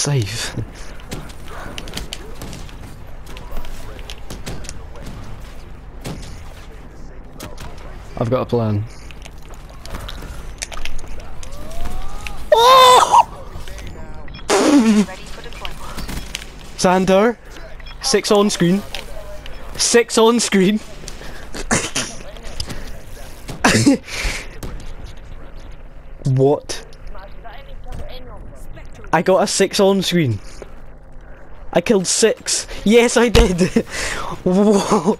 save. I've got a plan. Ready for deployment. Xander, six on screen. Six on screen. what? I got a six on screen. I killed six. Yes, I did. Whoa.